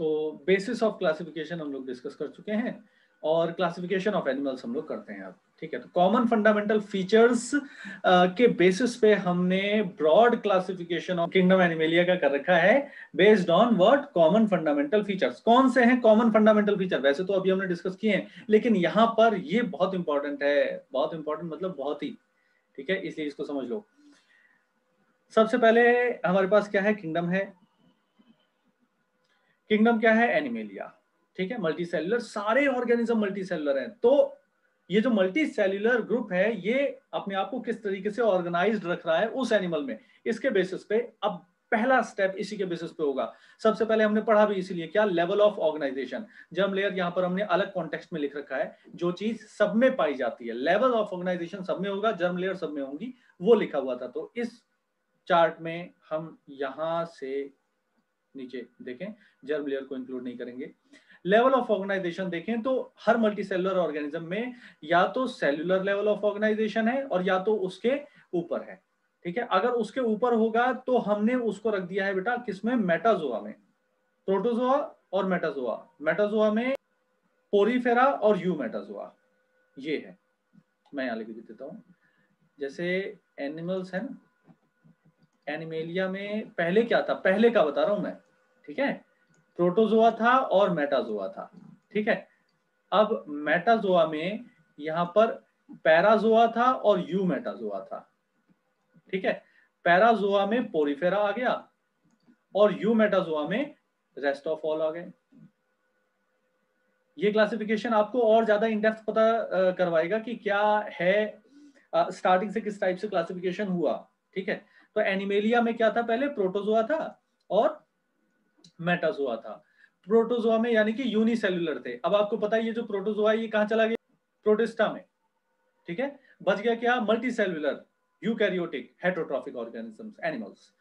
तो basis of classification हम लोग डिस्कस कर चुके हैं और क्लासिफिकेशन ऑफ़ एनिमल्स हम लोग करते हैं अब, ठीक है? तो कॉमन फंडामेंटल फीचर्स के बेसिस पे हमने broad classification of kingdom Animalia का कर रखा है based on word common fundamental features कौन से हैं कॉमन फंडामेंटल फीचर वैसे तो अभी हमने डिस्कस किए हैं, लेकिन यहाँ पर ये बहुत इंपॉर्टेंट है, बहुत इंपॉर्टेंट मतलब बहुत ही, ठीक है? इसलिए इसको समझ लो। सबसे पहले हमारे पास क्या है? किंगडम है। किंगडम क्या है? एनिमेलिया। ठीक है? मल्टी सेलुलर सारे ऑर्गेनिज्म मल्टी सेलुलर हैं। तो ये जो मल्टी सेल्यूलर ग्रुप है, ये अपने आप को किस तरीके से ऑर्गेनाइज रख रहा है उस एनिमल में? इसके बेसिस पे अब पहला स्टेप इसी के बेसिस पे होगा। सबसे पहले हमने पढ़ा भी इसीलिए क्या? Level of organisation germ layer यहाँ पर हमने अलग कॉन्टेक्स्ट में लिख रखा है, जो चीज़ सब में पाई जाती है। लेवल ऑफ़ ऑर्गेनाइजेशन सब में होगा जर्म लेयर सब में होंगी, वो लिखा हुआ था। तो इस चार्ट में हम यहाँ से नीचे देखें, जर्म लेयर को इंक्लूड नहीं करेंगे। लेवल ऑफ़ ऑर्गेनाइजेशन देखें तो हर मल्टी सेलुलर ऑर्गेनिज्म में या तो सेलुलर लेवल ऑफ़ ऑर्गेनाइजेशन है और या तो उसके ऊपर है। ठीक है? अगर उसके ऊपर होगा तो हमने उसको रख दिया है बेटा किसमें? मेटाजोआ में। प्रोटोजोआ और मेटाजोआ। मेटाजोआ में पोरीफेरा और यू मेटाजोआ ये है। मैं यहाँ लिख देता हूँ। जैसे एनिमल्स है। ना एनिमेलिया में पहले क्या था? पहले का बता रहा हूँ मैं। ठीक है? प्रोटोजोआ था और मेटाजोआ था, ठीक है? अब मेटाजोआ में यहाँ पर पैराजोआ था और यू मेटाजोआ था, ठीक है? पैराजोआ में पोरिफेरा आ गया और यू मेटाजोआ में रेस्ट ऑफ़ ऑल आ गए। ये क्लासिफिकेशन आपको और ज़्यादा इंडेप्थ पता करवाएगा कि क्या है स्टार्टिंग से किस टाइप से क्लासिफिकेशन हुआ, ठीक है? तो एनिमेलिया में क्या था पहले? प्रोटोजोआ था और मेटाजोआ था। प्रोटोजोआ में यानी कि यूनिसेल्युलर थे। अब आपको पता है ये जो प्रोटोजोआ ये कहाँ चला गया? प्रोटिस्टा में। ठीक है? बच गया क्या? Multicellular eukaryotic heterotrophic organisms animals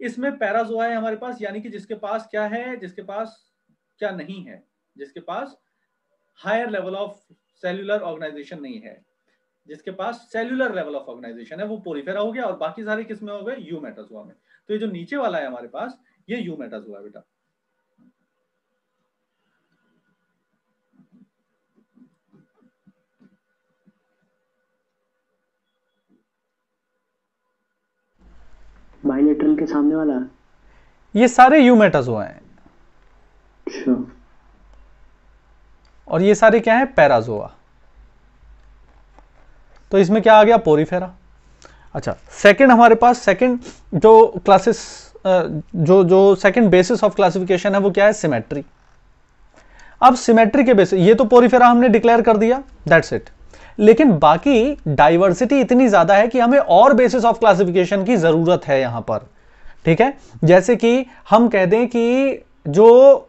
इसमें पैराजोआ है हमारे पास, यानी कि जिसके पास क्या है? जिसके पास क्या नहीं है? जिसके पास higher level of cellular organisation नहीं है। जिसके पास सेल्युलर लेवल ऑफ़ ऑर्गेनाइजेशन है, वो पोरीफेरा हो गया और बाकी सारे किसमें हो गए? यू मेटाजोआ में। तो ये जो नीचे वाला है हमारे पास ये यू मेटाजोआ बेटा। बाइलेटरल के सामने वाला? ये सारे यू मेटाजोआ हैं। अच्छा। और ये सारे क्या है? पैराजोआ तो इसमें क्या आ गया? पोरीफेरा। अच्छा सेकंड हमारे पास सेकंड जो क्लासेस जो जो सेकंड बेसिस ऑफ़ क्लासिफिकेशन है, वो क्या है? सिमेट्री अब सिमेट्री के बेसिस ये तो पोरीफेरा हमने डिक्लेयर कर दिया दैट्स इट लेकिन बाकी डाइवर्सिटी इतनी ज़्यादा है कि हमें और बेसिस ऑफ़ क्लासिफिकेशन की ज़रूरत है यहाँ पर। ठीक है? जैसे कि हम कह दें कि जो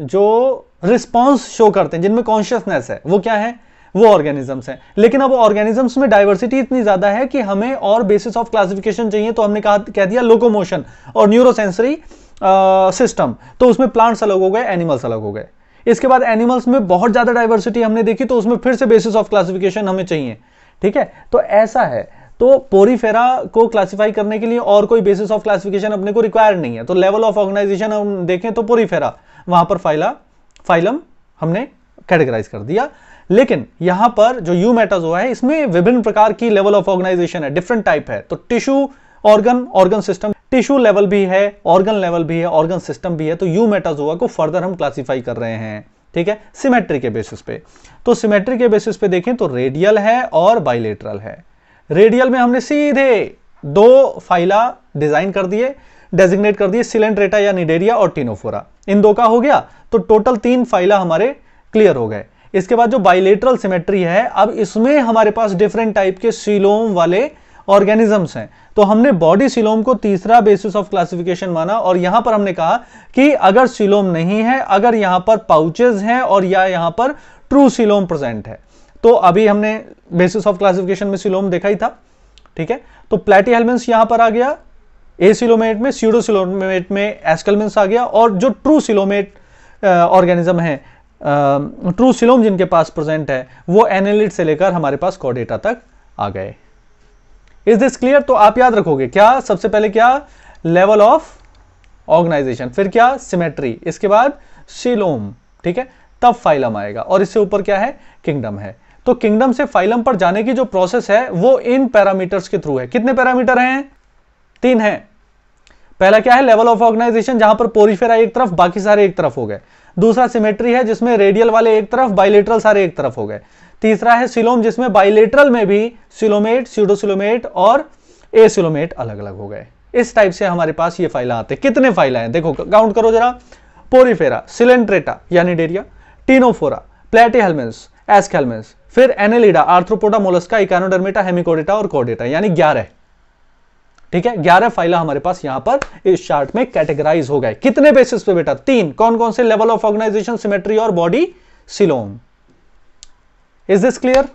जो रिस्पॉन्स शो करते हैं, जिनमें कॉन्शियसनेस है, वो क्या है? वो ऑर्गेनिजम्स हैं। लेकिन अब ऑर्गेनिजम्स में डाइवर्सिटी इतनी ज़्यादा है कि हमें और बेसिस ऑफ़ क्लासिफिकेशन चाहिए तो हमने कहा, कह दिया लोकोमोशन और न्यूरोसेंसरी सिस्टम तो उसमें प्लांट्स अलग हो गए एनिमल्स अलग हो गए। इसके बाद एनिमल्स में बहुत ज़्यादा डाइवर्सिटी हमने देखी तो उसमें फिर से बेसिस ऑफ़ क्लासिफिकेशन हमें चाहिए। ठीक है? तो ऐसा है। तो पोरीफेरा को क्लासिफाई करने के लिए और कोई बेसिस ऑफ़ क्लासिफिकेशन अपने को रिक्वायर नहीं है। तो लेवल ऑफ़ ऑर्गेनाइजेशन हम देखें तो पोरीफेरा वहाँ पर फाइला फाइलम हमने कैटेगराइज कर दिया। लेकिन यहाँ पर जो यू मेटाजोआ है, इसमें विभिन्न प्रकार की लेवल ऑफ़ ऑर्गेनाइजेशन है डिफरेंट टाइप है। तो tissue organ organ system tissue level भी है ऑर्गन लेवल भी है ऑर्गन सिस्टम भी है तो यू मेटाजोआ को फर्दर हम क्लासीफाई कर रहे हैं, ठीक है? सिमेट्री के बेसिस पे। तो सिमेट्री के बेसिस पे देखें तो रेडियल है और बाइलेटरल है। रेडियल में हमने सीधे दो फाइला डिज़ाइन कर दिए डेजिग्नेट कर दिए सिलेंड्रेटा या निडेरिया और टीनोफोरा इन दो का हो गया तो टोटल तीन फाइला हमारे क्लियर हो गए। इसके बाद जो बाइलेटरल सिमेट्री है, अब इसमें हमारे पास डिफरेंट टाइप के सिलोम वाले ऑर्गेनिजम्स हैं। तो हमने बॉडी सिलोम को तीसरा बेसिस ऑफ़ क्लासिफिकेशन माना और यहाँ पर हमने कहा कि अगर सिलोम नहीं है, अगर यहाँ पर पाउचेज हैं और या यहाँ पर ट्रू सिलोम प्रेजेंट है। तो अभी हमने बेसिस ऑफ़ क्लासिफिकेशन में सिलोम देखा ही था, ठीक है? तो प्लेटी हेलमेंस यहाँ पर आ गया ए सिलोमेट में सीडो सिलोमेट में एस्कलमेंस आ गया और जो ट्रू सिलोमेट ऑर्गेनिज्म है ट्रू सिलोम जिनके पास प्रेजेंट है, वो एनालिट से लेकर हमारे पास कॉडेटा तक आ गए। इज़ दिस क्लियर तो आप याद रखोगे, क्या सबसे पहले क्या? लेवल ऑफ़ ऑर्गेनाइजेशन फिर क्या? सिमेट्री इसके बाद सिलोम, ठीक है? तब फाइलम आएगा। और इससे ऊपर क्या है? किंगडम है। तो किंगडम से फाइलम पर जाने की जो प्रोसेस है, वो इन पैरामीटर्स के थ्रू है। कितने पैरामीटर हैं? तीन है। पहला क्या है? लेवल ऑफ़ ऑर्गेनाइजेशन जहाँ पर पोरिफेरा एक तरफ़, बाकी सारे एक तरफ़ हो गए। दूसरा सिमेट्री है जिसमें रेडियल वाले एक तरफ़ बाइलेटरल सारे एक तरफ़ हो गए। तीसरा है सिलोम, जिसमें बाइलेटरल में भी सिलोमेट सीडोसिलोमेट और ए सिलोमेट अलग अलग हो गए। इस टाइप से हमारे पास ये फ़ाइल आते हैं। कितने फ़ाइल आए देखो काउंट करो जरा। पोरीफेरा सिलेंट्रेटा यानी डेरिया। टीनोफोरा प्लेटेहेलमेंस एस्केलमेंस फिर Annelida Arthropoda Mollusca Echinodermata Hemichordata और कोडेटा यानी ग्यारह। ठीक है? ग्यारह फ़ाइल हमारे पास यहाँ पर इस चार्ट में कैटेगराइज हो गए। कितने बेसिस पे बेटा? तीन। कौन कौन से लेवल ऑफ़ ऑर्गेनाइजेशन सिमेट्री और body coelom is this clear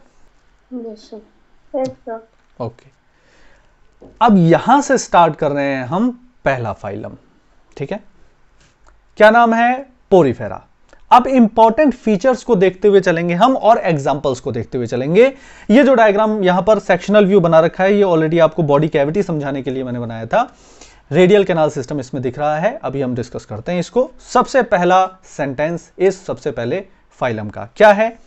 okay अब यहाँ से स्टार्ट कर रहे हैं हम पहला फाइलम ठीक है? क्या नाम है? पोरीफेरा अब इंपॉर्टेंट फीचर्स को देखते हुए चलेंगे हम और एग्जांपल्स को देखते हुए चलेंगे। ये जो डायग्राम यहाँ पर सेक्शनल व्यू बना रखा है, ये ऑलरेडी आपको बॉडी कैविटी समझाने के लिए मैंने बनाया था। रेडियल कैनाल सिस्टम इसमें दिख रहा है। अभी हम डिस्कस करते हैं इसको। सबसे पहला सेंटेंस इस सबसे पहले फाइलम का। क्या है?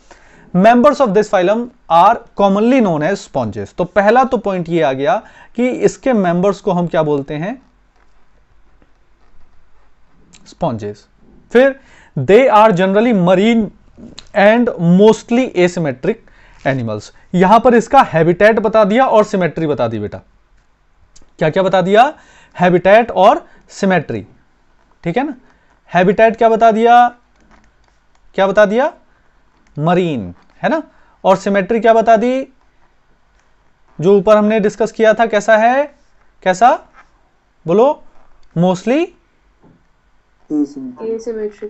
Members of this phylum are commonly known as sponges तो पहला तो पॉइंट ये आ गया कि इसके मेंबर्स को हम क्या बोलते हैं? स्पॉन्जेस फिर they are generally marine and mostly asymmetric animals यहाँ पर इसका हैबिटेट बता दिया और सिमेट्री बता दी बेटा। क्या क्या बता दिया? हैबिटेट और सिमेट्री ठीक है ना? हैबिटेट क्या बता दिया? क्या बता दिया? मरीन है ना? और सिमेट्री क्या बता दी? जो ऊपर हमने डिस्कस किया था, कैसा है? कैसा? बोलो mostly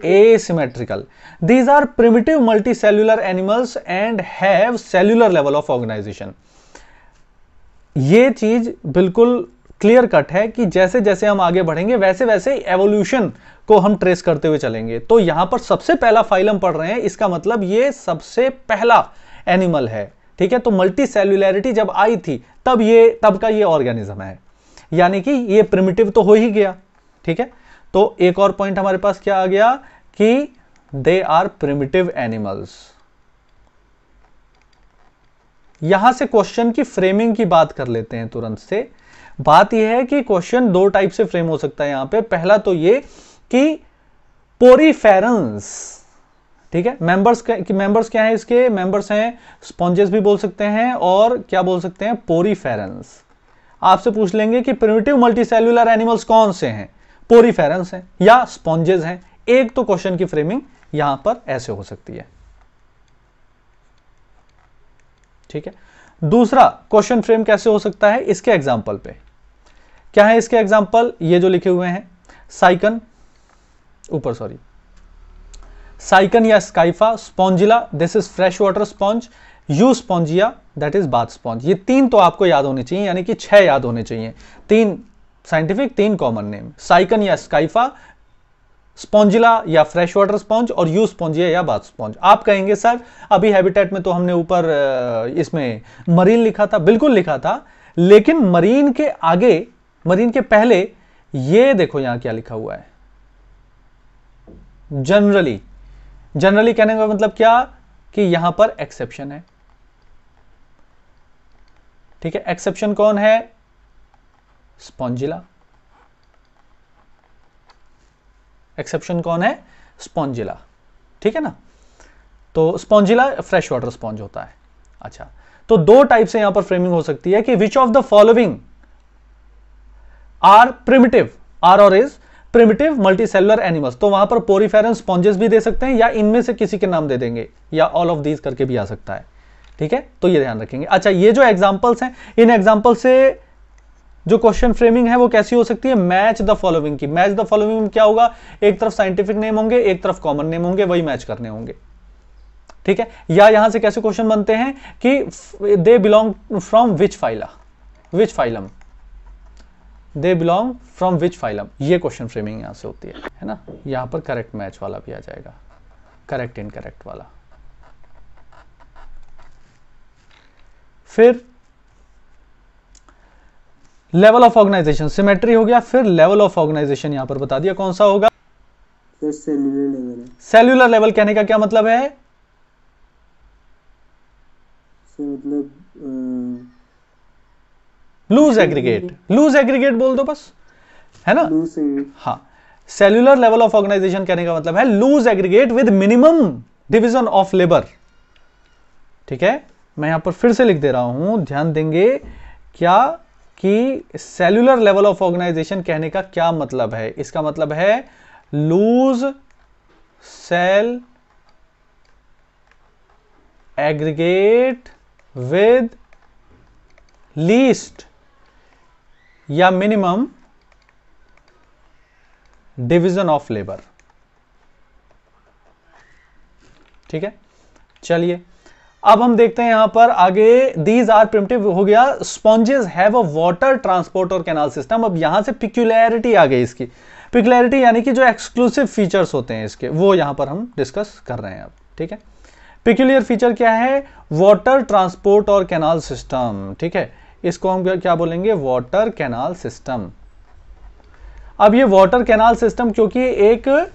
asymmetrical. These are primitive multicellular animals and have cellular level of organization. ये चीज़ बिल्कुल क्लियर कट है कि जैसे जैसे हम आगे बढ़ेंगे वैसे वैसे एवोल्यूशन को हम ट्रेस करते हुए चलेंगे। तो यहाँ पर सबसे पहला फ़ाइल हम पढ़ रहे हैं इसका मतलब ये सबसे पहला एनिमल है। ठीक है? तो मल्टी सेल्युलरिटी जब आई थी तब ये तब का ये ऑर्गेनिज्म है। यानी कि ये प्रिमिटिव तो हो ही गया। ठीक है? तो एक और पॉइंट हमारे पास क्या आ गया कि दे आर प्रिमिटिव एनिमल्स यहाँ से क्वेश्चन की फ्रेमिंग की बात कर लेते हैं तुरंत से। बात यह है कि क्वेश्चन दो टाइप से फ्रेम हो सकता है यहाँ पे। पहला तो ये कि पोरीफेरेंस ठीक है मेंबर्स कि मेंबर्स क्या है इसके? मेंबर्स हैं स्पॉन्जेस भी बोल सकते हैं और क्या बोल सकते हैं? पोरीफेरेंस आपसे पूछ लेंगे कि प्रिमिटिव मल्टीसेल्युलर एनिमल्स कौन से हैं? पोरीफेरेंस हैं या स्पॉन्जेस हैं। एक तो क्वेश्चन की फ्रेमिंग यहाँ पर ऐसे हो सकती है। ठीक है? दूसरा क्वेश्चन फ्रेम कैसे हो सकता है? इसके एग्ज़ाम्पल पे। क्या है इसके एग्ज़ाम्पल ये जो लिखे हुए हैं, साइकन, ऊपर सॉरी साइकन या Scypha, Spongilla this is fresh water sponge Euspongia that is bath sponge ये तीन तो आपको याद होने चाहिए, यानी कि छह याद होने चाहिए। तीन साइंटिफिक तीन कॉमन नेम साइकन या स्काइफा, स्पॉन्जिला या फ्रेश वाटर स्पॉन्ज और यू स्पॉन्जिया या बाथ स्पॉन्ज। आप कहेंगे, सर, अभी हैबिटेट में तो हमने ऊपर इसमें मरीन लिखा था। बिल्कुल लिखा था, लेकिन मरीन के आगे मरीन के पहले, ये देखो यहाँ क्या लिखा हुआ है। जनरली जनरली कहने का मतलब क्या? कि यहाँ पर एक्सेप्शन है। ठीक है एक्सेप्शन कौन है? स्पॉन्जिला एक्सेप्शन कौन है? स्पॉन्जिला। ठीक है ना? तो स्पॉन्जिला फ्रेश वाटर स्पॉन्ज होता है। अच्छा तो दो टाइप से यहाँ पर फ्रेमिंग हो सकती है कि which of the following are primitive are और इज़ प्रिमिटिव मल्टीसेलुलर एनिमल्स तो वहाँ पर पोरीफेरन स्पॉन्जेस भी दे सकते हैं या इनमें से किसी के नाम दे देंगे या ऑल ऑफ़ दीज करके भी आ सकता है। ठीक है? तो ये ध्यान रखेंगे। अच्छा ये जो एग्जाम्पल्स हैं, इन एग्ज़ाम्पल से जो क्वेश्चन फ्रेमिंग है वो कैसी हो सकती है? मैच द फॉलोइंग की। मैच द फॉलोइंग क्या होगा? एक तरफ़ साइंटिफिक नेम होंगे, एक तरफ़ कॉमन नेम होंगे, वही मैच करने होंगे। ठीक है? या यहाँ से कैसे क्वेश्चन बनते हैं कि they belong from which phyla which phylum they belong from which phylum ये क्वेश्चन फ्रेमिंग यहाँ से होती है है ना? यहाँ पर करेक्ट मैच वाला भी आ जाएगा। करेक्ट इनकरेक्ट वाला। फिर लेवल ऑफ़ ऑर्गेनाइजेशन सिमेट्री हो गया फिर लेवल ऑफ़ ऑर्गेनाइजेशन यहाँ पर बता दिया कौन सा होगा। Sir cellular level cellular level कहने का क्या मतलब है? मतलब लूज एग्रीगेट लूज एग्रीगेट बोल दो बस। है ना? हाँ। सेल्यूलर लेवल ऑफ़ ऑर्गेनाइजेशन कहने का मतलब है loose aggregate with minimum division of labour ठीक है? मैं यहाँ पर फिर से लिख दे रहा हूँ। ध्यान देंगे क्या कि सेल्यूलर लेवल ऑफ़ ऑर्गेनाइजेशन कहने का क्या मतलब है? इसका मतलब है loose cell aggregate with least या मिनिमम डिवीज़न ऑफ़ लेबर ठीक है? चलिए। अब हम देखते हैं यहाँ पर आगे दीज आर प्रिमिटिव हो गया sponges have a water transport और कैनाल सिस्टम अब यहाँ से पिक्यूलैरिटी आ गई इसकी। पिक्यूलैरिटी यानी कि जो एक्सक्लूसिव फीचर्स होते हैं इसके, वो यहाँ पर हम डिस्कस कर रहे हैं अब, ठीक है? पिक्यूलियर फीचर क्या है? वाटर ट्रांसपोर्ट और कैनाल सिस्टम ठीक है? इसको हम क्या बोलेंगे? वाटर कैनाल सिस्टम अब ये वाटर कैनाल सिस्टम क्योंकि एक,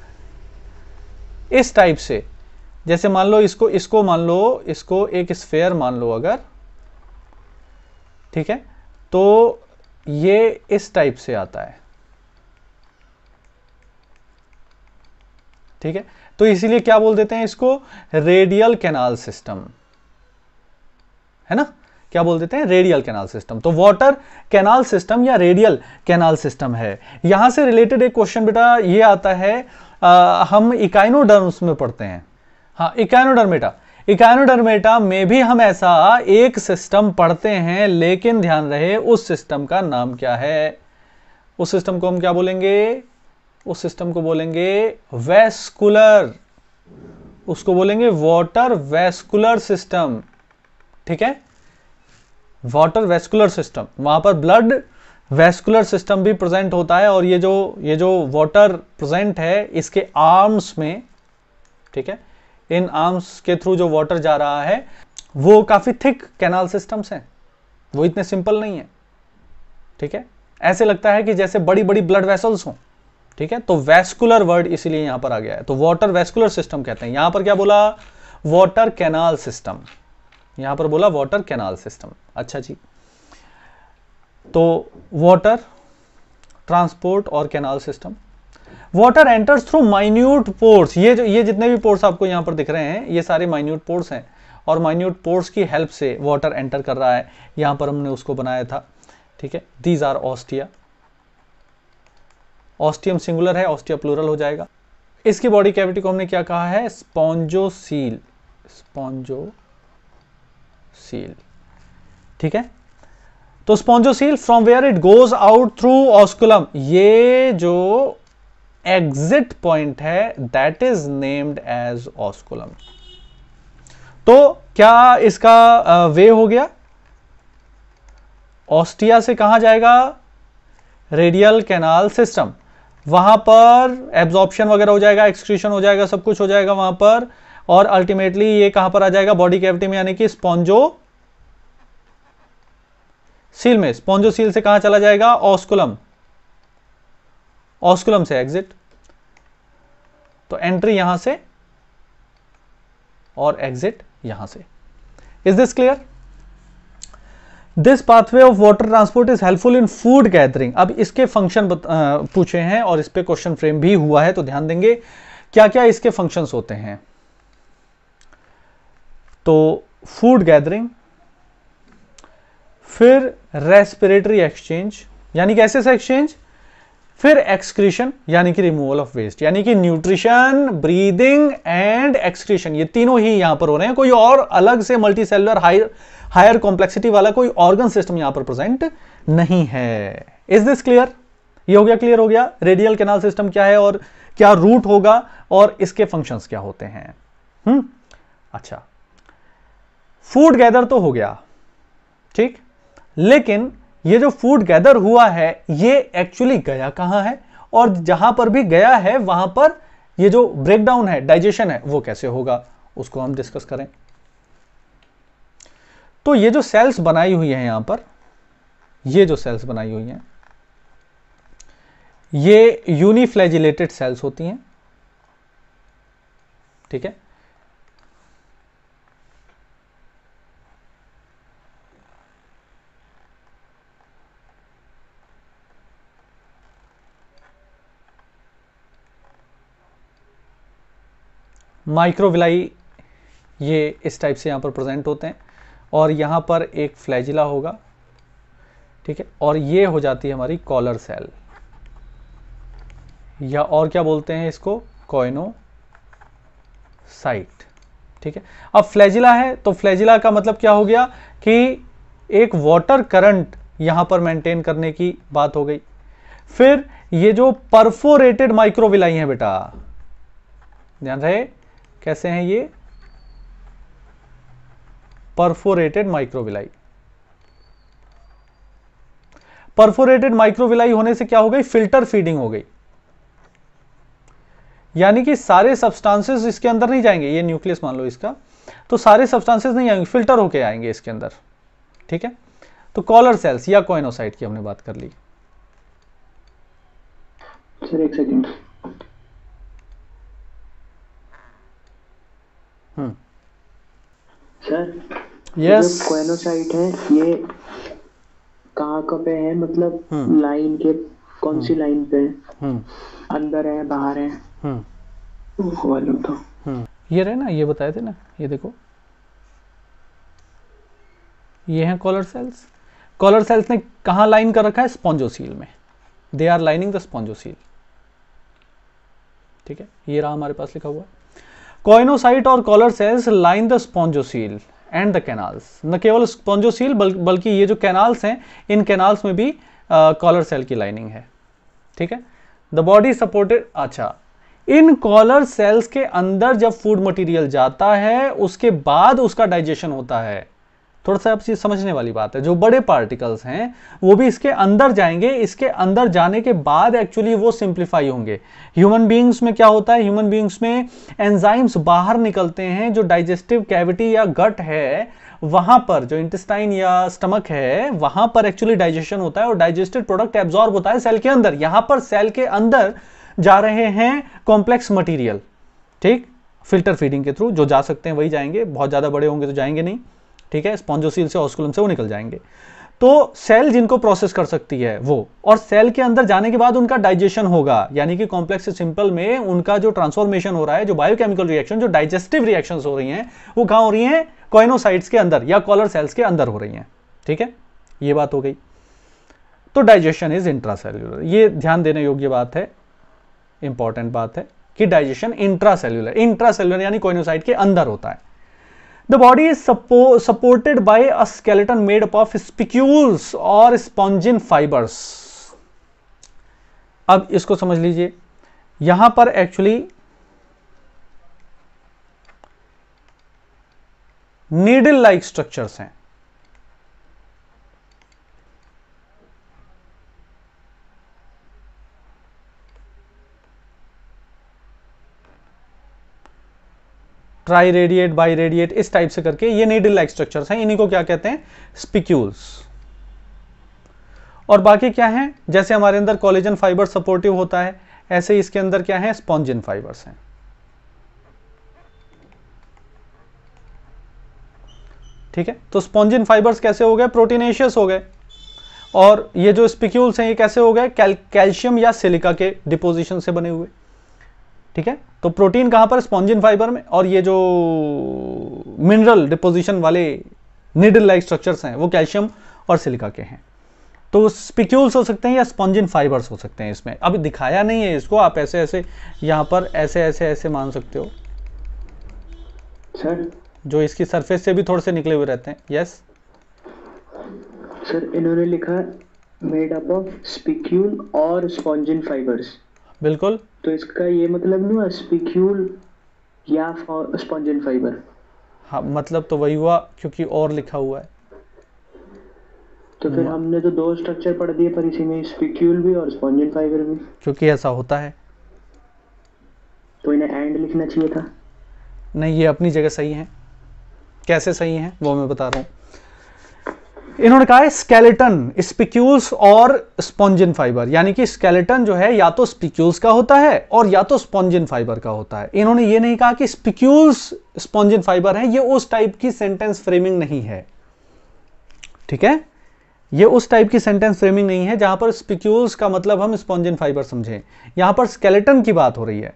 इस टाइप से जैसे मान लो इसको इसको मान लो इसको एक स्फेयर मान लो अगर ठीक है? तो ये इस टाइप से आता है। ठीक है? तो इसीलिए क्या बोल देते हैं इसको? रेडियल कैनाल सिस्टम है ना? क्या बोल देते हैं? रेडियल कैनाल सिस्टम तो वाटर कैनाल सिस्टम या रेडियल कैनाल सिस्टम है। यहाँ से रिलेटेड एक क्वेश्चन बेटा ये आता है आ, हम इकाइनोडर्म्स में पढ़ते हैं। हाँ इकाइनोडर्मेटा इकाइनोडर्मेटा में भी हम ऐसा एक सिस्टम पढ़ते हैं, लेकिन ध्यान रहे, उस सिस्टम का नाम क्या है? उस सिस्टम को हम क्या बोलेंगे? उस सिस्टम को बोलेंगे वेस्कुलर उसको बोलेंगे वाटर वेस्कुलर सिस्टम ठीक है? वाटर वेस्कुलर सिस्टम वहाँ पर ब्लड वेस्कुलर सिस्टम भी प्रेजेंट होता है, और ये जो ये जो वाटर प्रेजेंट है, इसके आर्म्स में, ठीक है? इन आर्म्स के थ्रू जो वाटर जा रहा है, वो काफ़ी थिक कैनाल सिस्टम्स हैं। वो इतने सिंपल नहीं है। ठीक है? ऐसे लगता है कि जैसे बड़ी बड़ी ब्लड वेसल्स हों। ठीक है? तो वेस्कुलर वर्ड इसीलिए यहाँ पर आ गया है। तो वाटर वेस्कुलर सिस्टम कहते हैं। यहाँ पर क्या बोला? वाटर कैनाल सिस्टम यहाँ पर बोला वाटर कैनाल सिस्टम अच्छा जी। तो वाटर ट्रांसपोर्ट और canal system water enters through minute pores ये जो, ये जितने भी पोर्स आपको यहाँ पर दिख रहे हैं, ये सारे माइन्यूट पोर्स हैं। और माइन्यूट पोर्स की हेल्प से वाटर एंटर कर रहा है। यहाँ पर हमने उसको बनाया था। ठीक है? These are ostia ostium singular है ऑस्टिया प्लूरल हो जाएगा। इसकी बॉडी कैविटी को हमने क्या कहा है? स्पॉन्जोसील स्पॉन्जो सील ठीक है? तो spongocoel from where it goes out through osculum ये जो एग्जिट पॉइंट है that is named as osculum तो क्या इसका वे हो गया? ऑस्टिया से कहाँ जाएगा? रेडियल कैनाल सिस्टम वहाँ पर एब्जॉर्प्शन वगैरह हो जाएगा एक्सक्रीशन हो जाएगा, सब कुछ हो जाएगा वहाँ पर, और अल्टीमेटली ये कहाँ पर आ जाएगा? बॉडी कैविटी में, यानी कि स्पॉन्जो सील में. स्पॉन्जो सील से कहाँ चला जाएगा? ऑस्कुलम ऑस्कुलम से एग्जिट तो एंट्री यहाँ से और एग्जिट यहाँ से। Is this clear this pathway of water transport is helpful in food gathering अब इसके फ़ंक्शन पूछे हैं और इस पर क्वेश्चन फ्रेम भी हुआ है तो ध्यान देंगे क्या क्या इसके फ़ंक्शंस होते हैं। तो फ़ूड गैदरिंग फिर रेस्पिरेटरी एक्सचेंज यानी कैसे से एक्सचेंज फिर एक्सक्रीशन यानी कि रिमूवल ऑफ़ वेस्ट यानी कि न्यूट्रिशन ब्रीदिंग एंड एक्सक्रीशन ये तीनों ही यहाँ पर हो रहे हैं। कोई और अलग से multi cellular higher higher complexity वाला कोई ऑर्गन सिस्टम यहाँ पर प्रेजेंट नहीं है। इज़ दिस क्लियर ये हो गया क्लियर हो गया। रेडियल कैनाल सिस्टम क्या है और क्या रूट होगा और इसके फ़ंक्शंस क्या होते हैं? हम्म अच्छा। फ़ूड गैदर तो हो गया, ठीक? लेकिन ये जो फ़ूड गैदर हुआ है, ये एक्चुअली गया कहाँ है? और जहाँ पर भी गया है, वहाँ पर ये जो ब्रेकडाउन है डाइजेशन है, वो कैसे होगा? उसको हम डिस्कस करें। तो ये जो सेल्स बनाई हुई है यहाँ पर, ये जो सेल्स बनाई हुई हैं, ये यूनिफ्लैजिलेटेड सेल्स होती हैं। ठीक है? माइक्रोविलाई ये इस टाइप से यहाँ पर प्रेजेंट होते हैं और यहाँ पर एक फ्लैजिला होगा, ठीक है? और ये हो जाती है हमारी कॉलर सेल या और क्या बोलते हैं इसको? कोइनो साइट ठीक है? अब फ्लैजिला है तो फ्लैजिला का मतलब क्या हो गया कि एक वाटर करंट यहाँ पर मेंटेन करने की बात हो गई। फिर ये जो परफोरेटेड माइक्रोविलाई है बेटा, ध्यान रहे? कैसे हैं ये? परफोरेटेड माइक्रोविलाई परफोरेटेड माइक्रोविलाई होने से क्या हो गई? फ़िल्टर फीडिंग हो गई। यानी कि सारे सब्सटेंसेस इसके अंदर नहीं जाएँगे। ये न्यूक्लियस मान लो इसका। तो सारे सब्सटेंसेस नहीं आएँगे फ़िल्टर होके आएँगे इसके अंदर। ठीक है? तो कॉलर सेल्स या कोइनोसाइट की हमने बात कर ली। सर, एक सेकंड सर Yes. जो कोएनोसाइट है ये कहाँ का पे है? मतलब। लाइन के कौन सी लाइन पे? है। हम्म अंदर है बाहर है? हम्म वो वाला तो हम्म ये रहे ना ये बताए थे ना ये देखो। ये हैं कॉलर सेल्स कॉलर सेल्स ने कहा लाइन कर रखा है? स्पॉन्जोसील में। They are lining the spongocoel ठीक है? ये रहा हमारे पास लिखा हुआ। कॉइनोसाइट और collar cells line the spongocoel and the canals न केवल स्पॉन्जोसील बल, बल्कि ये जो कैनाल्स हैं इन कैनाल्स में भी कॉलर सेल की लाइनिंग है। ठीक है? द बॉडी सपोर्टेड अच्छा। इन कॉलर सेल्स के अंदर जब फ़ूड मटेरियल जाता है उसके बाद उसका डाइजेशन होता है। थोड़ा सा आप चीज़ समझने वाली बात है। जो बड़े पार्टिकल्स हैं, वो भी इसके अंदर जाएँगे, इसके अंदर जाने के बाद एक्चुअली वो सिंप्लीफाई होंगे। ह्यूमन बींग्स में क्या होता है? ह्यूमन बींग्स में एंजाइम्स बाहर निकलते हैं, जो डाइजेस्टिव कैविटी या गट है, वहाँ पर, जो इंटेस्टाइन या स्टमक है, वहाँ पर एक्चुअली डाइजेशन होता है और डाइजेस्टेड प्रोडक्ट एब्जॉर्ब होता है सेल के अंदर। यहाँ पर सेल के अंदर जा रहे हैं कॉम्प्लेक्स मटीरियल ठीक? फ़िल्टर फीडिंग के थ्रू जो जा सकते हैं वही जाएँगे। बहुत ज़्यादा बड़े होंगे तो जाएँगे नहीं। ठीक है स्पॉन्जोसील से ऑस्कुलम से वो निकल जाएँगे। तो सेल जिनको प्रोसेस कर सकती है वो, और सेल के अंदर जाने के बाद उनका डाइजेशन होगा, यानी कि कॉम्प्लेक्स सिंपल में उनका जो ट्रांसफॉर्मेशन हो रहा है, जो बायोकेमिकल रिएक्शन जो डाइजेस्टिव रिएक्शन हो रही हैं, वो कहाँ हो रही हैं? कोइनोसाइट्स के अंदर, या कॉलर सेल्स के अंदर हो रही हैं। ठीक है? ये बात हो गई। तो डाइजेशन इज़ इंट्रासेल्यूलर ये ध्यान देने योग्य बात है इंपॉर्टेंट बात है, कि डाइजेशन इंट्रासेल्यूलर इंट्रासेल्यूलर यानी कोइनोसाइट के अंदर होता है। The body is supported by a skeleton made up of spicules और स्पॉन्जिन फाइबर्स अब इसको समझ लीजिए। यहाँ पर एक्चुअली नीडल लाइक स्ट्रक्चर्स हैं। ट्राई रेडिएट बाई रेडिएट इस टाइप से करके ये नीडल लाइक स्ट्रक्चर्स हैं। इन्हीं को क्या कहते हैं? स्पिक्यूल्स और बाकी क्या है? जैसे हमारे अंदर कोलेजन फाइबर सपोर्टिव होता है ऐसे इसके अंदर क्या है? स्पॉन्जिन फाइबर्स हैं। ठीक है? तो स्पॉन्जिन फाइबर्स कैसे हो गए? प्रोटीनेशियस हो गए। और ये जो स्पिक्यूल्स हैं ये कैसे हो गए? कैल, कैल्शियम या सिलिका के डिपोजिशन से बने हुए। ठीक है? तो प्रोटीन कहाँ पर? स्पॉन्जिन फाइबर में। और ये जो मिनरल डिपोजिशन वाले निडल लाइक स्ट्रक्चर्स हैं वो कैल्शियम और सिलिका के हैं। तो स्पिक्यूल्स हो सकते हैं या स्पॉन्जिन फाइबर्स हो सकते हैं इसमें। अभी दिखाया नहीं है इसको आप ऐसे ऐसे यहाँ पर ऐसे ऐसे ऐसे मान सकते हो। सर। जो इसकी सरफेस से भी थोड़े से निकले हुए रहते हैं। यस सर इन्होंने लिखा मेड अप ऑफ़ स्पिक्यूल और स्पॉन्जिन फाइबर्स बिल्कुल। तो इसका ये मतलब नहीं हुआ स्पिक्यूल या स्पॉन्जिन फाइबर? हाँ मतलब तो वही हुआ क्योंकि और लिखा हुआ है। तो फिर हमने तो दो स्ट्रक्चर पढ़ दिए पर इसी में स्पिक्यूल भी और स्पॉन्जिन फाइबर भी। क्योंकि ऐसा होता है। तो इन्हें एंड लिखना चाहिए था। नहीं ये अपनी जगह सही है। कैसे सही है वो मैं बता रहा हूँ। इन्होंने कहा है स्केलेटन स्पिक्यूल्स और स्पॉन्जिन फाइबर यानी कि स्केलेटन जो है या तो स्पिक्यूल्स का होता है और या तो स्पॉन्जिन फाइबर का होता है। इन्होंने ये नहीं कहा कि स्पिक्यूल्स स्पॉन्जिन फाइबर है, ये उस टाइप की सेंटेंस फ्रेमिंग नहीं है। ठीक है? ये उस टाइप की सेंटेंस फ्रेमिंग नहीं है जहाँ पर स्पिक्यूल्स का मतलब हम स्पॉन्जिन फाइबर समझें। यहाँ पर स्केलेटन की बात हो रही है।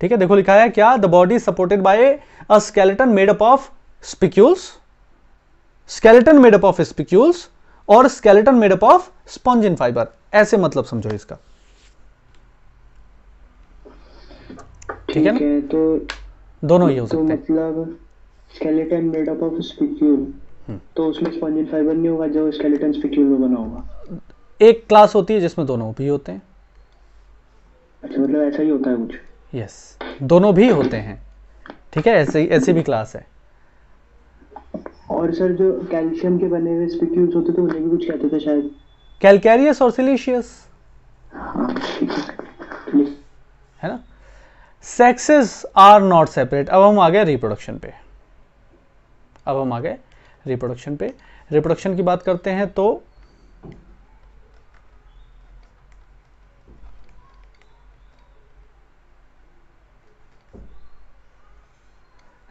ठीक है? देखो लिखा है क्या? The body supported by a skeleton made up of spicules skeleton made up of spicules और skeleton made up of spongin fibre ऐसे मतलब समझो इसका। ठीक है ना? तो दोनों ही हो तो सकते हैं। मतलब skeleton made up of spicule तो उसमें स्पॉन्जिन फाइबर नहीं होगा जो स्केलेटन स्पिक्यूल में बना होगा। एक क्लास होती है जिसमें दोनों भी होते हैं। अच्छा मतलब ऐसा ही होता है कुछ। यस दोनों भी होते हैं। ठीक है ऐसे ऐसी भी क्लास है। और सर जो कैल्शियम के बने हुए स्पिक्यूल्स होते थे उन्हें भी कुछ कहते थे शायद। कैलकैरियस और सिलीशियस। हाँ है। ना? सेक्सेस आर नॉट सेपरेट अब हम आ गए रिप्रोडक्शन पे। अब हम आ गए रिप्रोडक्शन पे। रिप्रोडक्शन की बात करते हैं तो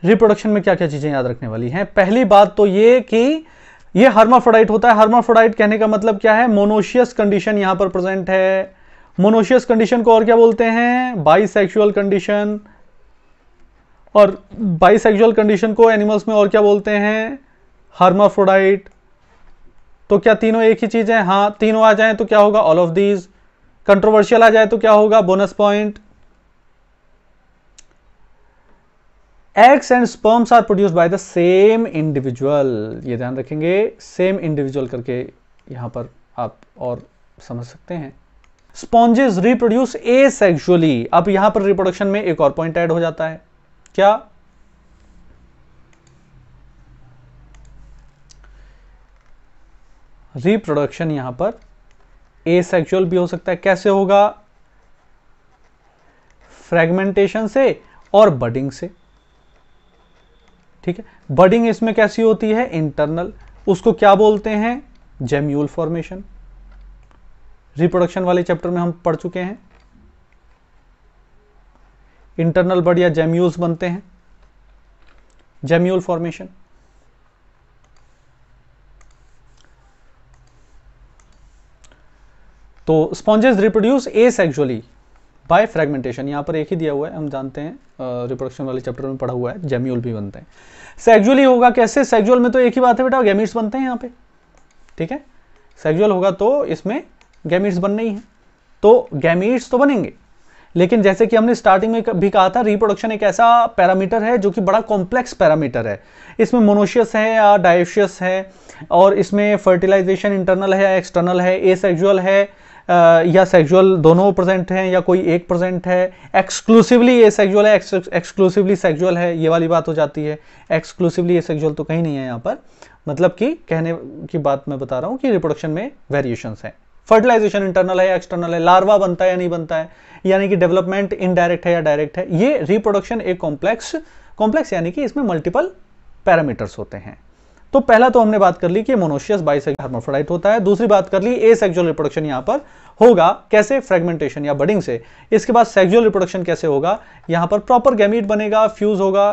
रिप्रोडक्शन में क्या क्या चीज़ें याद रखने वाली हैं? पहली बात तो ये कि ये हर्माफ्रोडाइट होता है। हर्माफोडाइट कहने का मतलब क्या है? मोनोशियस कंडीशन यहाँ पर प्रेजेंट है। मोनोशियस कंडीशन को और क्या बोलते हैं? बाईसेक्सुअल कंडीशन और बाईसेक्सुअल कंडीशन को एनिमल्स में और क्या बोलते हैं? हर्माफ्रोडाइट तो क्या तीनों एक ही चीज़ है? हाँ तीनों आ जाए तो क्या होगा? ऑल ऑफ़ दीज कंट्रोवर्शियल आ जाए तो क्या होगा? Bonus point eggs and sperms are produced by the same individual ये ध्यान रखेंगे सेम इंडिविजुअल करके यहाँ पर आप और समझ सकते हैं। स्पॉन्जेस रिप्रोड्यूस ए सेक्सुअली अब यहाँ पर रिप्रोडक्शन में एक और पॉइंट ऐड हो जाता है। क्या? रिप्रोडक्शन यहाँ पर ए सेक्सुअल भी हो सकता है। कैसे होगा? फ्रेगमेंटेशन से और बडिंग से। ठीक है? बडिंग इसमें कैसी होती है? इंटरनल उसको क्या बोलते हैं? जेम्यूल फॉर्मेशन रिप्रोडक्शन वाले चैप्टर में हम पढ़ चुके हैं। इंटरनल बड या जेम्यूल्स बनते हैं। जेम्यूल फॉर्मेशन तो sponges reproduce asexually by fragmentation यहाँ पर एक ही दिया हुआ है, हम जानते हैं रिप्रोडक्शन वाले चैप्टर में पढ़ा हुआ है जेम्यूल भी बनते हैं। सेक्सुअली होगा कैसे? सेक्सुअल में तो एक ही बात है बेटा गैमिट्स बनते हैं यहाँ पे। ठीक है? सेक्सुअल होगा तो इसमें गैमिट्स बनने ही है। तो गैमिट्स तो बनेंगे। लेकिन जैसे कि हमने स्टार्टिंग में भी कहा था रिप्रोडक्शन एक ऐसा पैरामीटर है जो कि बड़ा कॉम्प्लेक्स पैरामीटर है। इसमें मोनोशियस है या डायोशियस है, और इसमें फर्टिलाइजेशन इंटरनल है एक्सटर्नल है ए सेक्सुअल है या सेक्सुअल दोनों प्रेजेंट हैं या कोई एक प्रेजेंट है एक्सक्लूसिवली ये सेक्सुअल है एक्सक्लूसिवली सेक्सुअल है, ये वाली बात हो जाती है। एक्सक्लूसिवली ये सेक्सुअल तो कहीं नहीं है यहाँ पर। मतलब कि कहने की बात मैं बता रहा हूँ कि रिप्रोडक्शन में वेरिएशंस हैं। फर्टिलाइजेशन इंटरनल है या एक्सटर्नल है लार्वा बनता है या नहीं बनता है, यानी कि डेवलपमेंट इनडायरेक्ट है या डायरेक्ट है, ये रिप्रोडक्शन एक कॉम्प्लेक्स कॉम्प्लेक्स यानी कि इसमें मल्टीपल पैरामीटर्स होते हैं। तो पहला तो हमने बात कर ली कि मोनोशियस बाइसेक्सुअल हर्माफ्रोडाइट होता है, दूसरी बात कर ली ए सेक्सुअल रिप्रोडक्शन यहाँ पर होगा, कैसे फ्रेगमेंटेशन या बडिंग से। इसके बाद सेक्सुअल रिप्रोडक्शन कैसे होगा, यहाँ पर प्रॉपर गैमीट बनेगा फ्यूज होगा,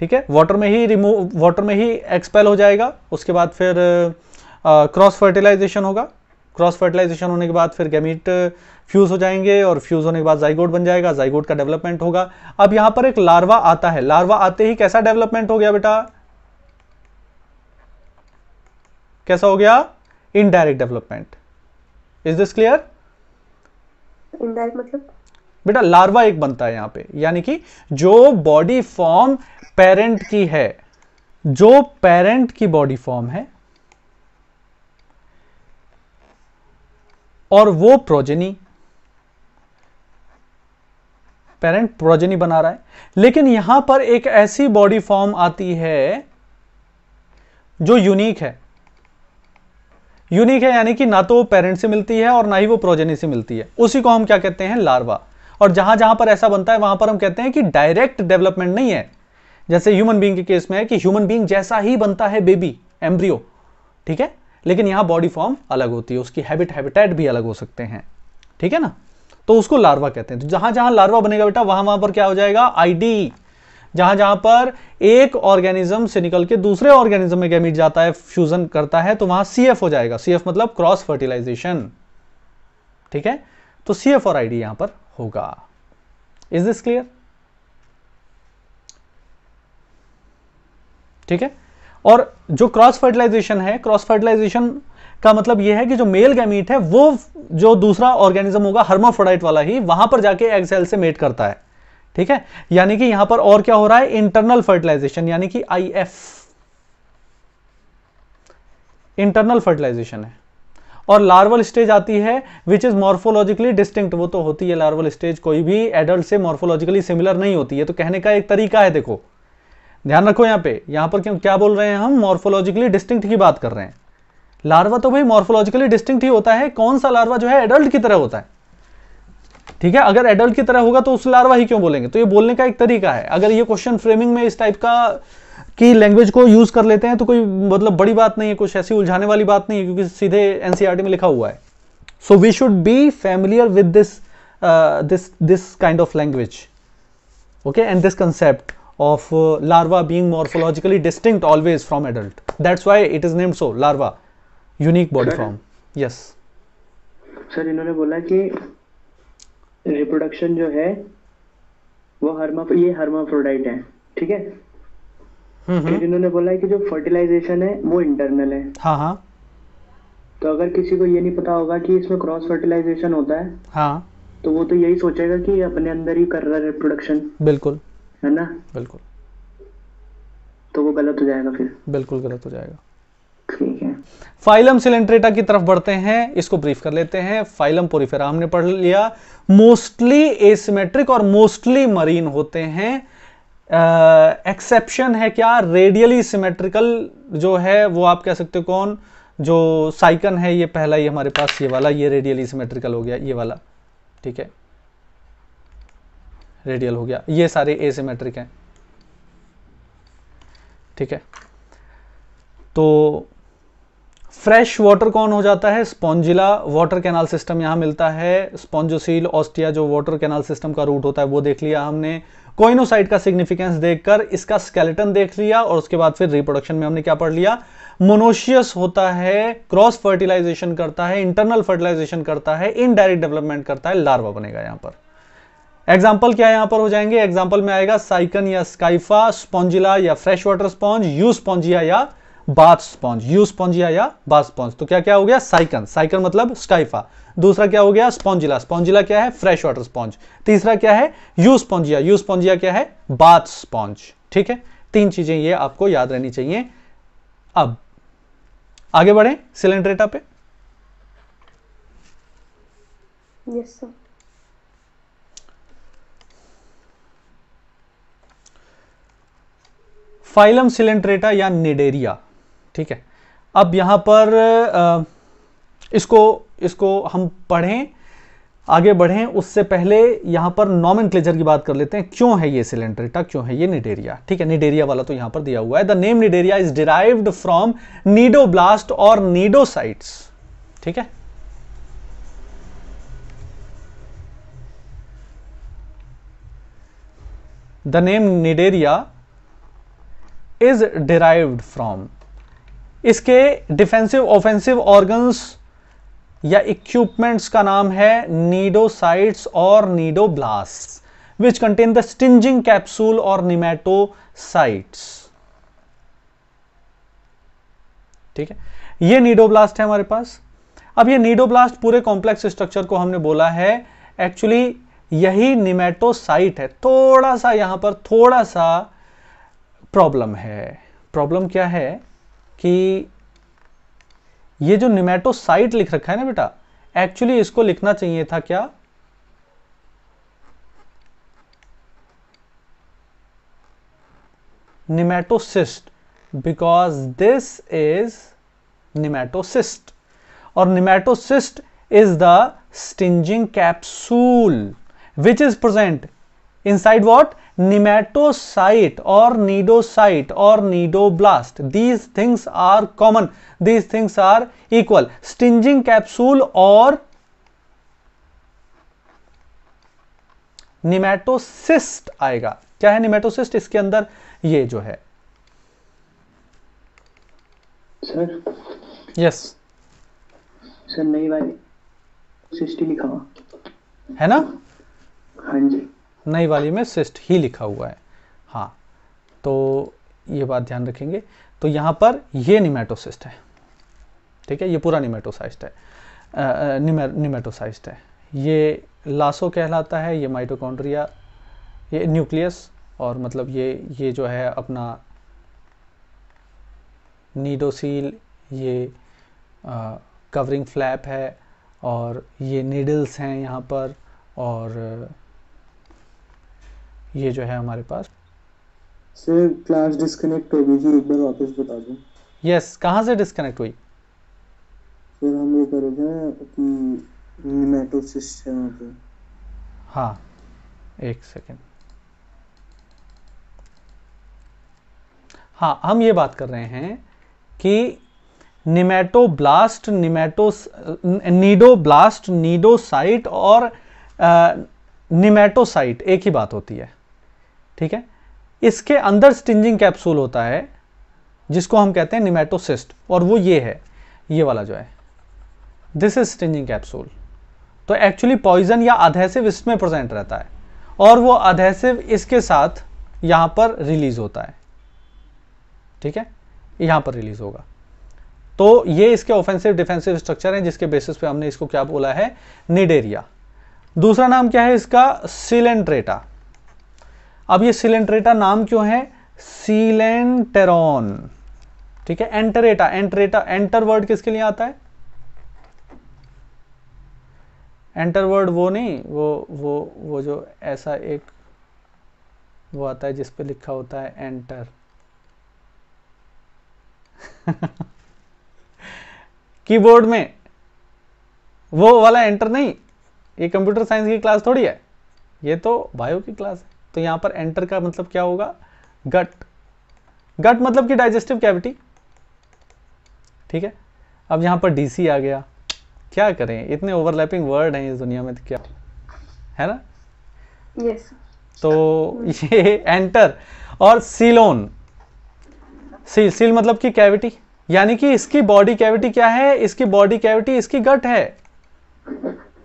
ठीक है? वाटर में ही रिमूव वाटर में ही एक्सपेल हो जाएगा, उसके बाद फिर क्रॉस फर्टिलाइजेशन होगा। क्रॉस फर्टिलाइजेशन होने के बाद फिर गैमीट फ्यूज हो जाएँगे और फ्यूज होने के बाद जाइगोट बन जाएगा जाइगोट का डेवलपमेंट होगा। अब यहाँ पर एक लार्वा आता है लार्वा आते ही कैसा डेवलपमेंट हो गया बेटा? कैसा हो गया? Indirect development is this clear indirect मतलब? बेटा लार्वा एक बनता है यहाँ पे। यानी कि जो बॉडी फॉर्म पेरेंट की है जो पेरेंट की बॉडी फॉर्म है और वो प्रोजेनी पेरेंट प्रोजेनी बना रहा है। लेकिन यहाँ पर एक ऐसी बॉडी फॉर्म आती है जो यूनिक है। यूनिक है, यानी कि ना तो वो पेरेंट से मिलती है और ना ही वो प्रोजेनी से मिलती है। उसी को हम क्या कहते हैं? लार्वा और जहाँ जहाँ पर ऐसा बनता है, वहाँ पर हम कहते हैं कि डायरेक्ट डेवलपमेंट नहीं है। जैसे ह्यूमन बींग के केस में है कि ह्यूमन बींग जैसा ही बनता है बेबी एम्ब्रियो ठीक है? लेकिन यहाँ बॉडी फॉर्म अलग होती है, उसकी हैबिट हैबिटेट भी अलग हो सकते हैं। ठीक है ना? तो उसको लार्वा कहते हैं। तो जहाँ जहाँ लार्वा बनेगा बेटा, वहाँ वहाँ पर क्या हो जाएगा? आईडी जहाँ जहाँ पर एक ऑर्गेनिज्म से निकल के दूसरे ऑर्गेनिज्म में गैमिट जाता है फ्यूजन करता है तो वहाँ सीएफ हो जाएगा। सीएफ मतलब क्रॉस फर्टिलाइजेशन ठीक है? तो सीएफ और आईडी यहाँ पर होगा। इज़ दिस क्लियर ठीक है? और जो क्रॉस फर्टिलाइजेशन है क्रॉस फर्टिलाइजेशन का मतलब यह है कि जो मेल गैमीट है, वो जो दूसरा ऑर्गेनिज्म होगा हर्माफ्रोडाइट वाला ही, वहाँ पर जाके एग सेल से मेट करता है। ठीक है? यानी कि यहाँ पर और क्या हो रहा है? इंटरनल फर्टिलाइजेशन यानी कि आईएफ इंटरनल फर्टिलाइजेशन है। और लार्वल स्टेज आती है विच इज़ मॉर्फोलॉजिकली डिस्टिंक्ट वो तो होती है लार्वल स्टेज कोई भी एडल्ट से मॉर्फोलॉजिकली सिमिलर नहीं होती। है तो कहने का एक तरीका है, देखो। ध्यान रखो यहाँ पे। यहाँ पर क्यों क्या बोल रहे हैं हम? मॉर्फोलॉजिकली डिस्टिंक्ट की बात कर रहे हैं। लार्वा तो भाई मॉर्फोलॉजिकली डिस्टिंक्ट ही होता है। कौन सा लार्वा जो है एडल्ट की तरह होता है? ठीक है? अगर एडल्ट की तरह होगा तो उस लार्वा ही क्यों बोलेंगे? तो ये बोलने का एक तरीका है। अगर ये क्वेश्चन फ्रेमिंग में इस टाइप का की लैंग्वेज को यूज़ कर लेते हैं तो कोई मतलब बड़ी बात नहीं है कुछ ऐसी उलझाने वाली बात नहीं है क्योंकि सीधे एनसीआरटी में लिखा हुआ है। So we should be familiar with this this this kind of language okay and this concept of uh, larva being morphologically distinct always from adult. That's why it is named so larva. Unique body Sure. form. Yes. Sir इन्होंने बोला कि reproduction जो है वो हर्मा ये hermaphrodite है ठीक है? हम्म फिर इन्होंने बोला है कि जो फर्टिलाइजेशन है वो इंटरनल है। हाँ हाँ। तो अगर किसी को ये नहीं पता होगा कि इसमें क्रॉस फर्टिलाइजेशन होता है हाँ। तो वो तो यही सोचेगा कि अपने अंदर ही कर रहा है रिप्रोडक्शन बिल्कुल। है ना? बिल्कुल। तो वो गलत हो जाएगा फिर। बिल्कुल गलत हो जाएगा। फाइलम सिलेंट्रेटा की तरफ़ बढ़ते हैं इसको ब्रीफ कर लेते हैं। फाइलम पोरिफेरा हमने पढ़ लिया। मोस्टली एसिमेट्रिक और मोस्टली मरीन होते हैं। एक्सेप्शन uh, है क्या? रेडियली सिमेट्रिकल जो है वो आप कह सकते हो कौन? जो साइकन है ये पहला ही हमारे पास ये वाला ये रेडियली सिमेट्रिकल हो गया ये वाला। ठीक है। रेडियल हो गया। ये सारे एसिमेट्रिक हैं। ठीक है। तो फ्रेश वाटर कौन हो जाता है? स्पॉन्जिला वाटर कैनाल सिस्टम यहाँ मिलता है। स्पॉन्जोसील, ऑस्टिया, जो वाटर कैनाल सिस्टम का रूट होता है, वो देख लिया हमने। कोइनोसाइट का सिग्निफिकेंस देखकर इसका स्केलेटन देख लिया और उसके बाद फिर रिप्रोडक्शन में हमने क्या पढ़ लिया? मोनोशियस होता है, क्रॉस फर्टिलाइजेशन करता है, इंटरनल फर्टिलाइजेशन करता है, इनडायरेक्ट डेवलपमेंट करता है, लार्वा बनेगा यहाँ पर। एग्ज़ाम्पल क्या यहाँ पर हो जाएँगे? एग्ज़ाम्पल में आएगा साइकन या स्काइफा, स्पॉन्जिला या fresh water sponge, you Spongia या बाथ स्पॉन्ज यू स्पॉन्जिया या बाथ स्पॉन्ज तो क्या क्या हो गया? साइकन। साइकन मतलब स्काइफा। दूसरा क्या हो गया? स्पॉन्जिला स्पॉन्जिला क्या है? फ्रेश वाटर स्पॉन्ज तीसरा क्या है? You Spongia you. स्पॉन्जिया क्या है? बाथ स्पॉन्ज ठीक है? तीन चीज़ें ये आपको याद रहनी चाहिए। अब आगे बढ़े सिलेंड्रेटा पे। फाइलम सिलेंट्रेटा या निडेरिया। ठीक है। अब यहाँ पर अ, इसको इसको हम पढ़ें आगे बढ़ें उससे पहले यहाँ पर नॉमन की बात कर लेते हैं। क्यों है ये सिलेंट्रेटा क्यों है? ये निडेरिया ठीक है? निडेरिया वाला तो यहाँ पर दिया हुआ है। The name Cnidaria is derived from cnidoblast और नीडोसाइट्स ठीक है? The name Cnidaria is derived from इसके डिफेंसिव ऑफेंसिव ऑर्गन्स या इक्विपमेंट्स का नाम है नीडोसाइट्स और cnidoblast which contain the stinging capsule और निमेटोसाइट्स ठीक है? ये नीडोब्लास्ट है हमारे पास। अब ये नीडोब्लास्ट पूरे कॉम्प्लेक्स स्ट्रक्चर को हमने बोला है। एक्चुअली यही निमेटोसाइट है। थोड़ा सा यहाँ पर थोड़ा सा प्रॉब्लम है। प्रॉब्लम क्या है? कि ये जो निमेटोसाइट लिख रखा है ना बेटा एक्चुअली इसको लिखना चाहिए था क्या? Nematocyst because this is nematocyst और nematocyst is the stinging capsule which is present inside what? Nematocyte और नीडोसाइट और cnidoblast these things are common these things are equal stinging capsule और निमेटोसिस्ट आएगा। क्या है निमेटोसिस्ट इसके अंदर ये जो है। सर? यस सर नई वाली सिस्टी लिखा हुआ। है ना? हाँ जी। नई वाली में सिस्ट ही लिखा हुआ है। हाँ तो ये बात ध्यान रखेंगे। तो यहाँ पर ये निमेटोसिस्ट है। ठीक है, ये पूरा निमेटोसाइस्ट है। निमेटोसाइस्ट है। ये लासो कहलाता है, ये माइटोकॉन्ड्रिया, ये न्यूक्लियस, और मतलब ये ये जो है अपना नीडोसील, ये कवरिंग फ्लैप है, और ये नीडल्स हैं यहाँ पर, और ये जो है हमारे पास। सर क्लास डिस्कनेक्ट हो गई थी एक बार वापस बता दो। यस कहाँ से डिस्कनेक्ट हुई? फिर हम ये कर रहे थे कि निमेटोसिस्ट है वहाँ पे हाँ एक सेकेंड हाँ हम ये बात कर रहे हैं कि निमेटोब्लास्ट निमेटोस नीडोब्लास्ट नीडोसाइट और निमेटोसाइट एक ही बात होती है। ठीक है? इसके अंदर स्टिंजिंग कैप्सूल होता है, जिसको हम कहते हैं निमेटोसिस्ट, और वो ये है, ये वाला जो है। दिस इज़ स्टिंजिंग कैप्सूल तो एक्चुअली पॉइजन या अधेसिव इसमें प्रेजेंट रहता है, और वो अधेसिव इसके साथ यहाँ पर रिलीज़ होता है। ठीक है? यहाँ पर रिलीज़ होगा। तो ये इसके ऑफेंसिव डिफेंसिव स्ट्रक्चर हैं, जिसके बेसिस पे हमने इसको क्या बोला है? निडेरिया दूसरा नाम क्या है इसका? सिलेंट्रेटा अब ये सिलेंट्रेटा नाम क्यों है? सीलेंटेरॉन। ठीक है, एंटरेटा एंटरेटा, एंटर वर्ड किसके लिए आता है? एंटर वर्ड वो नहीं, वो वो वो जो ऐसा एक वो आता है जिस पे लिखा होता है एंटर। कीबोर्ड में। वो वाला एंटर नहीं, ये कंप्यूटर साइंस की क्लास थोड़ी है। ये तो बायो की क्लास है। तो यहाँ पर एंटर का मतलब क्या होगा? गट गट मतलब कि डाइजेस्टिव कैविटी ठीक है? अब यहाँ पर डीसी आ गया। क्या करें? इतने ओवरलैपिंग वर्ड हैं इस दुनिया में तो क्या? है ना? Yes. तो ये एंटर और सीलोन सील सील मतलब कि कैविटी यानी कि इसकी बॉडी कैविटी क्या है? इसकी बॉडी कैविटी इसकी गट है।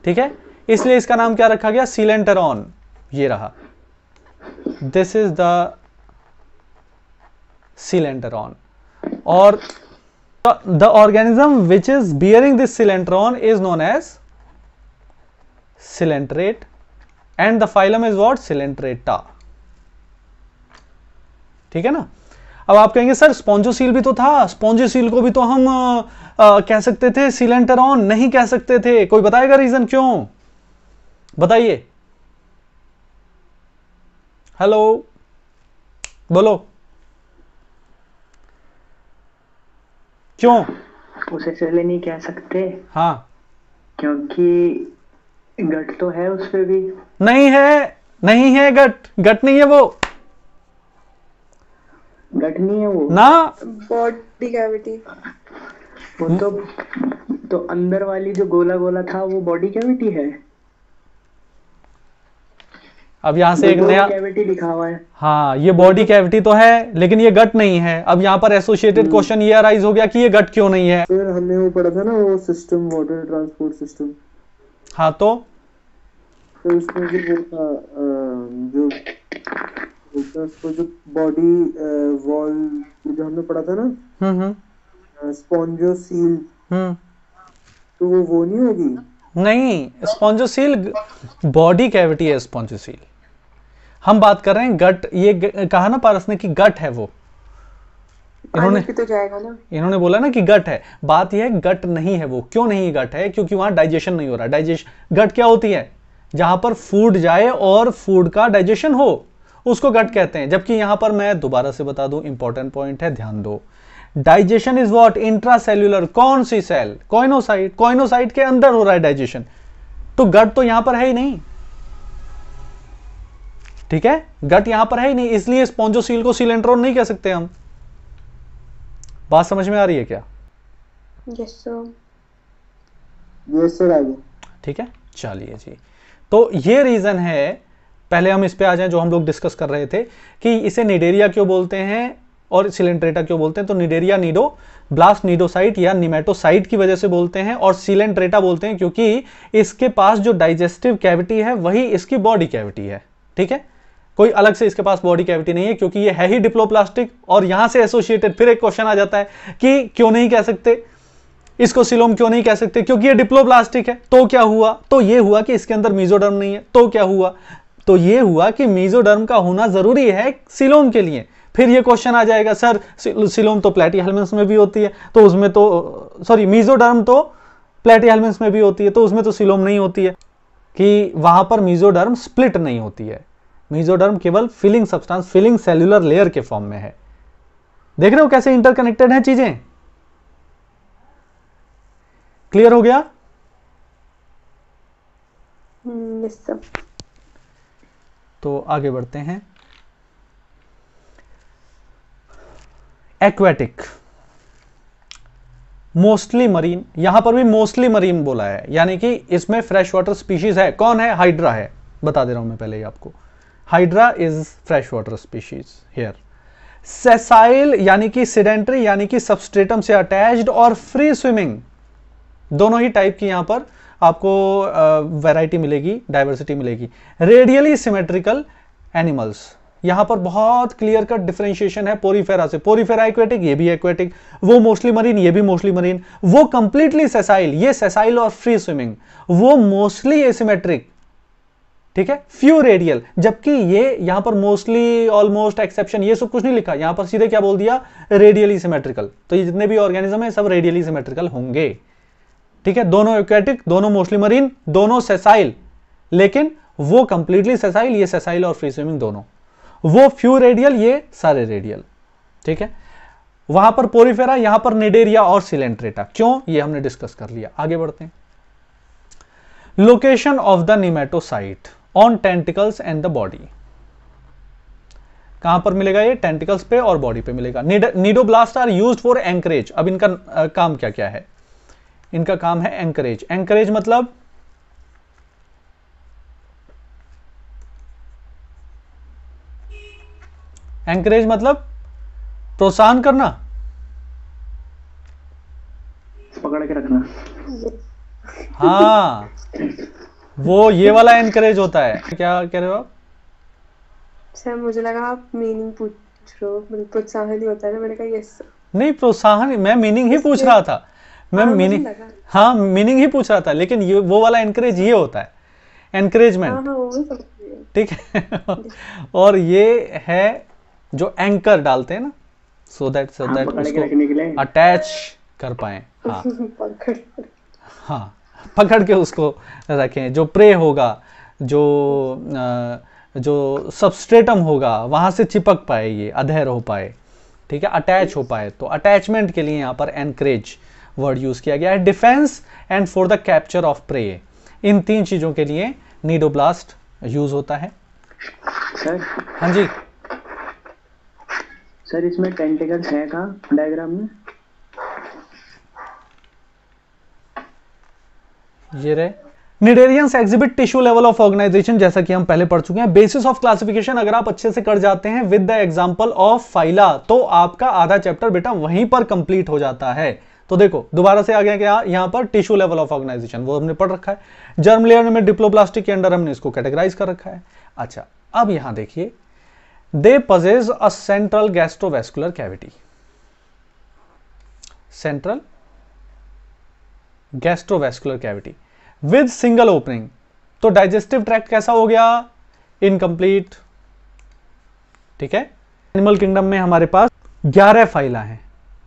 ठीक है? इसलिए इसका नाम क्या रखा गया? सीलेंटेरॉन ये रहा। दिस इज़ द सीलेंटेरॉन और the organism which is bearing this coelenteron is known as coelenterate and the phylum is what Coelenterata ठीक है ना? अब आप कहेंगे सर स्पॉन्जोसील भी तो था। स्पॉन्जोसील को भी तो हम आ, आ, कह सकते थे सिलेंटेरॉन नहीं कह सकते थे। कोई बताएगा रीजन क्यों? बताइए। हेलो। बोलो। क्यों? उसे इसलिए नहीं कह सकते। हाँ। क्योंकि गट तो है उस पर भी। नहीं है नहीं है गट। गट नहीं है वो। गट नहीं है वो। ना। बॉडी कैविटी वो तो तो अंदर वाली जो गोला गोला था वो बॉडी कैविटी है? अब यहाँ से एक नया कैविटी लिखा हुआ है। हाँ ये बॉडी कैविटी तो है लेकिन ये गट नहीं है। अब यहाँ पर एसोसिएटेड क्वेश्चन ये अराइज हो गया कि ये गट क्यों नहीं है? फिर हमने वो पढ़ा था ना वो सिस्टम वाटर ट्रांसपोर्ट सिस्टम हाँ तो? तो उसमें जो जो उसको जो बॉडी वॉल जो हमने पढ़ा था ना हम्म हम्म। स्पॉन्जोसील हम्म। तो वो वो नहीं होगी? नहीं स्पॉन्जोसील बॉडी कैविटी है स्पॉन्जोसील हम बात कर रहे हैं गट ये ग- कहा ना पारस ने कि गट है वो। इन्होंने तो जाएगा ना। इन्होंने बोला ना कि गट है। बात यह है गट नहीं है वो। क्यों नहीं गट है? क्योंकि वहाँ डाइजेशन नहीं हो रहा। डाइजेशन गट क्या होती है? जहाँ पर फ़ूड जाए और फ़ूड का डाइजेशन हो उसको गट कहते हैं। जबकि यहाँ पर मैं दोबारा से बता दूँ इंपॉर्टेंट पॉइंट है ध्यान दो। डाइजेशन इज़ व्हाट इंट्रासेल्यूलर कौन सी सेल कॉइनोसाइट कॉइनोसाइट के अंदर हो रहा है डाइजेशन तो गट तो यहाँ पर है ही नहीं। ठीक है? गट यहाँ पर है ही नहीं इसलिए स्पॉन्जोसील को सीलेंट्रोन नहीं कह सकते हम। बात समझ में आ रही है क्या? यस सर यस सर ठीक है? चलिए जी। तो ये रीजन है पहले हम इस पे आ जाएँ जो हम लोग डिस्कस कर रहे थे कि इसे निडेरिया क्यों बोलते हैं और सिलेंट्रेटा क्यों बोलते हैं? तो निडेरिया नीडो ब्लास्ट नीडोसाइट या निमेटोसाइट की वजह से बोलते हैं और सिलेंट्रेटा बोलते हैं क्योंकि इसके पास जो डाइजेस्टिव कैविटी है वही इसकी बॉडी कैविटी है। ठीक है? कोई अलग से इसके पास बॉडी कैविटी नहीं है, क्योंकि ये है ही डिप्लोप्लास्टिक और यहाँ से एसोसिएटेड फिर एक क्वेश्चन आ जाता है कि क्यों नहीं कह सकते? इसको सिलोम क्यों नहीं कह सकते? क्योंकि ये डिप्लोप्लास्टिक है तो क्या हुआ? तो ये हुआ कि इसके अंदर मीजोडर्म नहीं है तो क्या हुआ? तो ये हुआ कि मीजोडर्म का होना ज़रूरी है सिलोम के लिए। फिर ये क्वेश्चन आ जाएगा, सर सिलोम तो प्लेटी हेलमेंस में भी होती है तो उसमें तो सॉरी मीजोडर्म तो प्लेटी हेलमेंट्स में भी होती है तो उसमें तो सिलोम नहीं होती है। कि वहाँ पर मीजोडर्म स्प्लिट नहीं होती है। मीजोडर्म केवल filling substance filling cellular layer के फॉर्म में है। देख रहे हो कैसे इंटरकनेक्टेड है चीज़ें? क्लियर हो गया? यस तो आगे बढ़ते हैं। एक्वेटिक मोस्टली मरीन यहाँ पर भी मोस्टली मरीन बोला है। यानी कि इसमें फ्रेश वाटर स्पीशीज है। कौन है? हाइड्रा है। बता दे रहा हूँ मैं पहले ही आपको। Hydra is fresh water species here sessile यानी कि सिडेंट्री यानी कि सबस्ट्रेटम से अटैच्ड और फ्री स्विमिंग दोनों ही टाइप की यहाँ पर आपको वैरायटी मिलेगी डाइवर्सिटी मिलेगी। रेडियली सिमेट्रिकल एनिमल्स यहाँ पर बहुत क्लियर कट डिफरेंशिएशन है पोरीफेरा से। पोरीफेरा एक्वेटिक ये भी एक्वेटिक वो मोस्टली मरीन ये भी मोस्टली मरीन वो कंप्लीटली सेसाइल ये सेसाइल और फ्री स्विमिंग वो मोस्टली एसिमेट्रिक ठीक है? फ्यू रेडियल जबकि ये यहाँ पर मोस्टली ऑलमोस्ट एक्सेप्शन ये सब कुछ नहीं लिखा। यहाँ पर सीधे क्या बोल दिया? रेडियली सिमेट्रिकल तो ये जितने भी ऑर्गेनिज्म है, सब रेडियली सिमेट्रिकल होंगे। ठीक है? दोनों एक्वेटिक दोनों मोस्टली मरीन दोनों सेसाइल लेकिन वो कंप्लीटली सेसाइल ये सेसाइल और फ्री स्विमिंग दोनों। वो फ्यू रेडियल ये सारे रेडियल ठीक है? वहाँ पर पोरीफेरा यहाँ पर निडेरिया और सिलेंट्रेटा क्यों? ये हमने डिस्कस कर लिया। आगे बढ़ते हैं। Location of the nematocyte on tentacles and the body कहाँ पर मिलेगा ये? टेंटिकल्स पे और बॉडी पे मिलेगा। Cnidoblast are use for anchorage अब इनका आ, काम क्या क्या है? इनका काम है एंकरेज एंकरेज मतलब एंकरेज मतलब प्रोत्साहन करना। पकड़ के रखना। हाँ। वो ये वाला एनकरेज होता है। क्या कह रहे हो आप? सर मुझे लगा आप मीनिंग पूछ रहे हो। मतलब प्रोत्साहन ही होता है। मैंने कहा यस नहीं प्रोत्साहन मैं मीनिंग ही पूछ रहा था। मैं हाँ, मीनिंग हाँ मीनिंग ही पूछ रहा था लेकिन ये वो वाला एनकरेज ये होता है। हाँ एनकरेजमेंट हाँ हूँ। ठीक है। और ये है जो एंकर डालते हैं ना सो दैट सो हाँ, दैट उसको अटैच कर पाए। हाँ। हाँ। पकड़ के उसको रखें। जो प्रे होगा जो जो सबस्ट्रेटम होगा वहाँ से चिपक पाए ये अधेर हो पाए। ठीक है? अटैच हो पाए। तो अटैचमेंट के लिए यहाँ पर एनकरेज वर्ड यूज़ किया गया है। Defence and for the capture of prey इन तीन चीज़ों के लिए नीडोब्लास्ट यूज़ होता है। सर हाँ जी। सर इसमें टेंटिकल्स है कहाँ? डायग्राम में? ये रहे। Cnidarians exhibit tissue level of organisation जैसा कि हम पहले पढ़ चुके हैं। बेसिस ऑफ़ क्लासिफिकेशन अगर आप अच्छे से कर जाते हैं with the example of phyla तो आपका आधा चैप्टर बेटा वहीं पर कंप्लीट हो जाता है। तो देखो, दोबारा से आ गया क्या? यहाँ पर टिश्यू लेवल ऑफ़ ऑर्गेनाइजेशन वो हमने पढ़ रखा है। जर्म लेयर में डिप्लोप्लास्टिक के अंडर हमने इसको कैटेगराइज कर रखा है। अच्छा अब यहाँ देखिए। They possess a central gastrovascular cavity central gastrovascular cavity. With single opening तो डाइजेस्टिव ट्रैक्ट कैसा हो गया? इनकम्प्लीट ठीक है? एनिमल किंगडम में हमारे पास 11 फाइला हैं।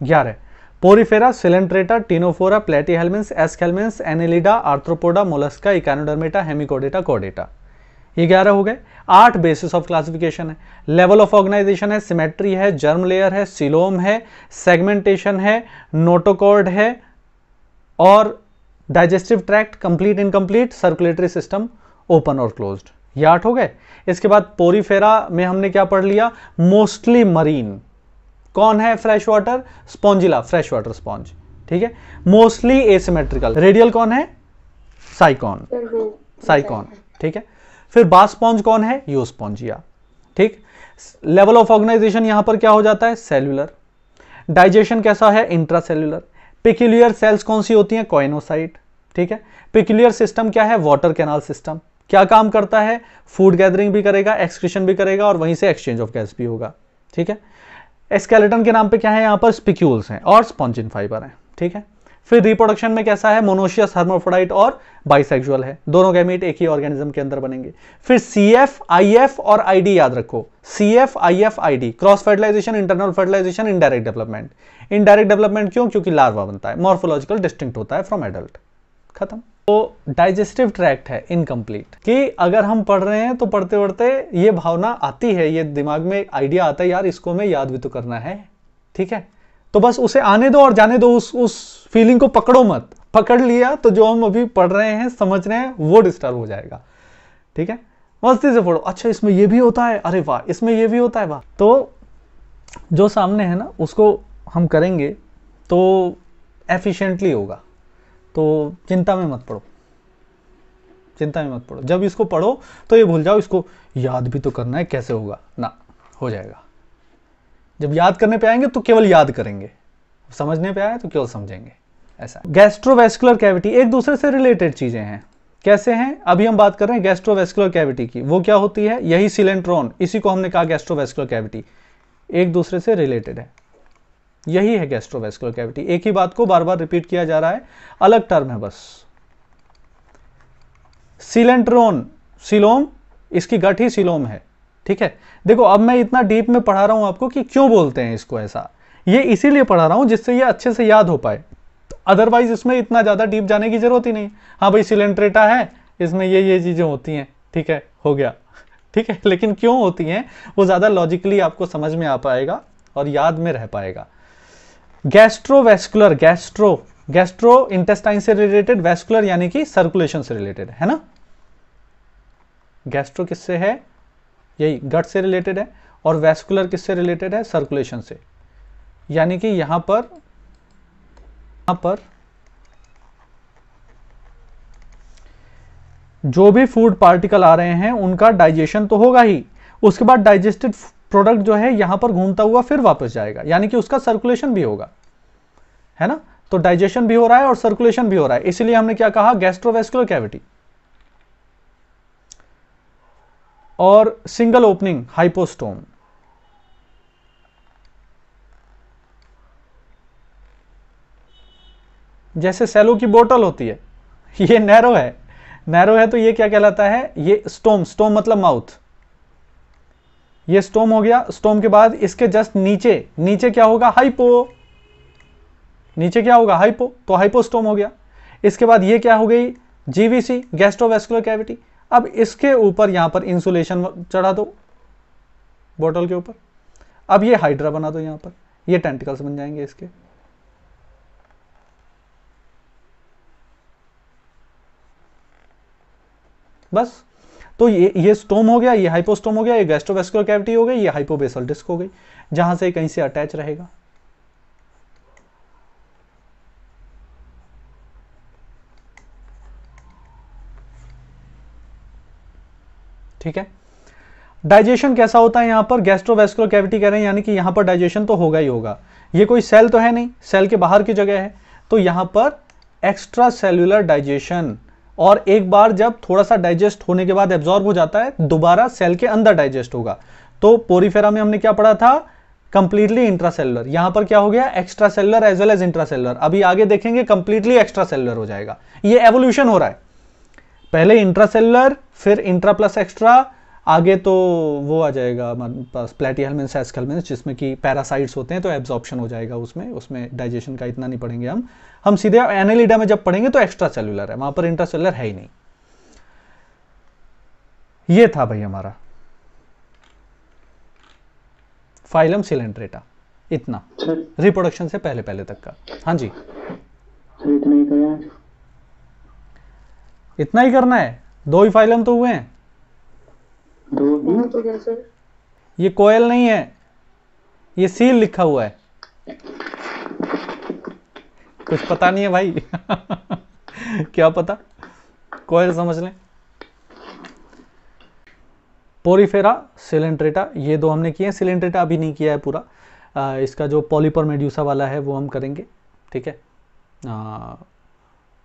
11 Porifera Coelenterata Ctenophora Platyhelminthes Aschelminthes Annelida Arthropoda Mollusca Echinodermata Hemichordata कोडेटा ये 11 हो गए। आठ बेसिस ऑफ़ क्लासिफिकेशन है। लेवल ऑफ़ ऑर्गेनाइजेशन है सिमेट्री है जर्म लेयर है सिलोम है सेगमेंटेशन है नोटोकॉर्ड है और digestive tract complete incomplete circulatory system open और क्लोज्ड ये आठ हो गए। इसके बाद पोरीफेरा में हमने क्या पढ़ लिया? मोस्टली मरीन कौन है fresh water Spongilla fresh water sponge ठीक है? मोस्टली एसिमेट्रिकल रेडियल कौन है? साइकॉन साइकॉन ठीक है? फिर बास स्पॉन्ज कौन है? यूस्पॉन्जिया ठीक? लेवल ऑफ़ ऑर्गेनाइजेशन यहाँ पर क्या हो जाता है? सेल्यूलर डाइजेशन कैसा है? इंट्रा इंट्रासेल्यूलर पिक्यूलियर सेल्स कौन सी होती हैं? कॉइनोसाइट ठीक है? पिक्यूलियर सिस्टम क्या है? वाटर कैनाल सिस्टम क्या काम करता है? फ़ूड गैदरिंग भी करेगा एक्सक्रीशन भी करेगा और वहीं से एक्सचेंज ऑफ़ गैस भी होगा, ठीक है? स्केलेटन के नाम पे क्या है? यहाँ पर स्पिक्यूल्स हैं और स्पॉन्जिन फाइबर हैं, ठीक है? फिर रिप्रोडक्शन में कैसा है? मोनोशियस हर्मोफ्रोडाइट और बाइसेक्सुअल है। दोनों गैमीट एक ही ऑर्गेनिज्म के अंदर बनेंगे। फिर सी एफ़ आई एफ़ और आई डी याद रखो। C F I F I D cross fertilisation internal fertilisation indirect development indirect development क्यों? क्योंकि लार्वा बनता है। मॉर्फोलॉजिकल डिस्टिंक्ट होता है फ्रॉम एडल्ट खत्म। तो डाइजेस्टिव ट्रैक्ट है इनकम्प्लीट कि अगर हम पढ़ रहे हैं तो पढ़ते पढ़ते ये भावना आती है। ये दिमाग में आइडिया आता है, यार इसको मैं याद भी तो करना है। ठीक है? तो बस उसे आने दो और जाने दो, उस उस फीलिंग को पकड़ो मत। पकड़ लिया तो जो हम अभी पढ़ रहे हैं, समझ रहे हैं, वो डिस्टर्ब हो जाएगा। ठीक है? मस्ती से पढ़ो। अच्छा इसमें ये भी होता है? अरे वाह, इसमें ये भी होता है? वाह। तो जो सामने है ना, उसको हम करेंगे तो एफिशिएंटली होगा। तो चिंता में मत पढ़ो चिंता में मत पढ़ो जब इसको पढ़ो तो ये भूल जाओ, इसको याद भी तो करना है, कैसे होगा? ना, हो जाएगा। जब याद करने पे आएँगे तो केवल याद करेंगे। समझने पे आए तो केवल समझेंगे। ऐसा। गैस्ट्रोवेस्कुलर कैविटी एक दूसरे से रिलेटेड चीज़ें हैं। कैसे हैं? अभी हम बात कर रहे हैं गैस्ट्रोवेस्कुलर कैविटी की। वो क्या होती है? यही सिलेंट्रॉन इसी को हमने कहा गैस्ट्रोवेस्कुलर कैविटी। एक दूसरे से रिलेटेड है। यही है गैस्ट्रोवेस्कुलर कैविटी। एक ही बात को बार बार रिपीट किया जा रहा है। अलग टर्म है बस। सिलेंट्रोन सिलोम, इसकी गठ ही सिलोम है। ठीक है? देखो, अब मैं इतना डीप में पढ़ा रहा हूँ आपको कि क्यों बोलते हैं इसको ऐसा। ये इसीलिए पढ़ा रहा हूँ जिससे ये अच्छे से याद हो पाए। अदरवाइज़ इसमें इतना ज़्यादा डीप जाने की ज़रूरत ही नहीं। हाँ भाई सिलेंट्रेटा है, इसमें ये ये चीज़ें होती हैं, ठीक है? हो गया। ठीक है? लेकिन क्यों होती हैं, वो ज़्यादा लॉजिकली आपको समझ में आ पाएगा और याद में रह पाएगा। गैस्ट्रोवेस्कुलर, गैस्ट्रो गैस्ट्रो इंटेस्टाइन से रिलेटेड वेस्कुलर यानी कि सर्कुलेशन से रिलेटेड है ना? गैस्ट्रो किससे है? यही गट से रिलेटेड है और वेस्कुलर किससे रिलेटेड है? सर्कुलेशन से। यानी कि यहाँ पर यहाँ पर जो भी फ़ूड पार्टिकल आ रहे हैं, उनका डाइजेशन तो होगा ही। उसके बाद डाइजेस्टेड प्रोडक्ट जो है, यहाँ पर घूमता हुआ फिर वापस जाएगा। यानी कि उसका सर्कुलेशन भी होगा। है ना? तो डाइजेशन भी हो रहा है और सर्कुलेशन भी हो रहा है। इसलिए हमने क्या कहा? गैस्ट्रोवेस्कुलर कैविटी और सिंगल ओपनिंग हाइपोस्टोम जैसे सेलो की बोतल होती है, ये नैरो है। नैरो है तो ये क्या कहलाता है? ये स्टोम स्टोम मतलब माउथ ये स्टोम हो गया स्टोम के बाद इसके जस्ट नीचे नीचे क्या होगा? हाइपो नीचे क्या होगा? हाइपो तो हाइपोस्टोम हो गया। इसके बाद ये क्या हो गई? जीवीसी गैस्ट्रोवेस्कुलर कैविटी अब इसके ऊपर यहाँ पर इंसुलेशन चढ़ा दो। बोतल के ऊपर। अब ये हाइड्रा बना दो यहाँ पर। ये टेंटिकल्स बन जाएँगे इसके। बस। तो ये ये स्टोम हो गया, ये हाइपोस्टोम हो गया, ये गैस्ट्रोवेस्कुलर कैविटी हो गई, ये हाइपोबेसल डिस्क हो गई, जहाँ से कहीं से अटैच रहेगा। ठीक है? डाइजेशन कैसा होता है यहाँ पर? गैस्ट्रोवेस्कुलर कैविटी कह रहे हैं, यानी कि यहाँ पर डाइजेशन तो होगा ही होगा। ये कोई सेल तो है नहीं सेल के बाहर की जगह है। तो यहाँ पर एक्स्ट्रा सेल्यूलर डाइजेशन और एक बार जब थोड़ा सा डाइजेस्ट होने के बाद एब्जॉर्ब हो जाता है, दोबारा सेल के अंदर डाइजेस्ट होगा। तो पोरीफेरा में हमने क्या पढ़ा था? कंप्लीटली इंट्रासेलुलर यहाँ पर क्या हो गया? Extra cellular as well as intracellular अभी आगे देखेंगे कंप्लीटली एक्स्ट्रा सेलुलर हो जाएगा। ये एवोल्यूशन हो रहा है। पहले इंट्रासेलुलर फिर इंट्रा प्लस एक्स्ट्रा आगे तो वो आ जाएगा हमारे पास प्लेटिहेलमेंस एस्केलमेंस जिसमें कि पैरासाइट्स होते हैं तो एब्जॉर्प्शन हो जाएगा उसमें उसमें डाइजेशन का इतना नहीं पढ़ेंगे हम। हम सीधे एनेलिडा में जब पढ़ेंगे तो एक्स्ट्रा सेलुलर है वहाँ पर इंट्रासेलुलर है ही नहीं। ये था भाई हमारा। फाइलम सिलेंट्रेटा इतना। रिप्रोडक्शन से पहले पहले तक का। हाँ जी। इतना ही करें इतना ही करना है। दो ही फाइलम तो हुए हैं। दो ही तो ये कोयल नहीं है। ये सील लिखा हुआ है। कुछ पता नहीं है भाई। क्या पता? कोयल समझ लें। पोरीफेरा सिलेंट्रेटा ये दो हमने किए हैं। सिलेंट्रेटा अभी नहीं किया है पूरा। आ, इसका जो पॉलीपर मेड्यूसा वाला है वो हम करेंगे। ठीक है?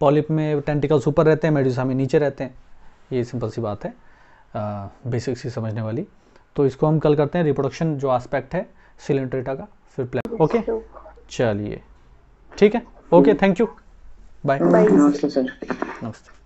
पॉलिप में टेंटिकल्स ऊपर रहते हैं मेडिसा में नीचे रहते हैं। ये सिंपल सी बात है बेसिक सी समझने वाली। तो इसको हम कल करते हैं रिप्रोडक्शन जो एस्पेक्ट है सिलेंट्रेटा का फिर प्लान ओके चलिए। ठीक है? Okay thank you bye bye नमस्ते नमस्ते।